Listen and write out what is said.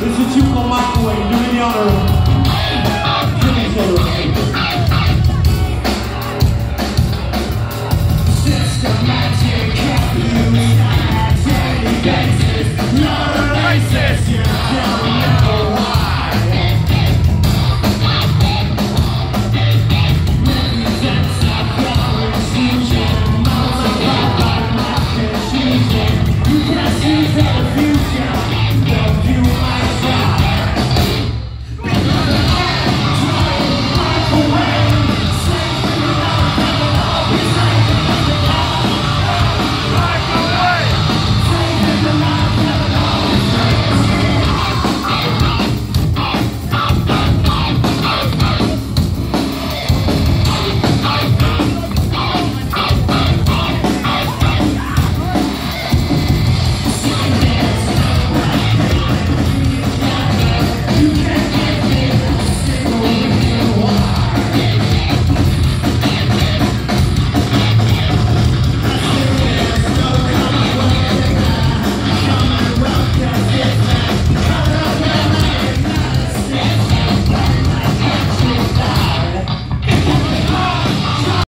This is Yuko Do me the honor.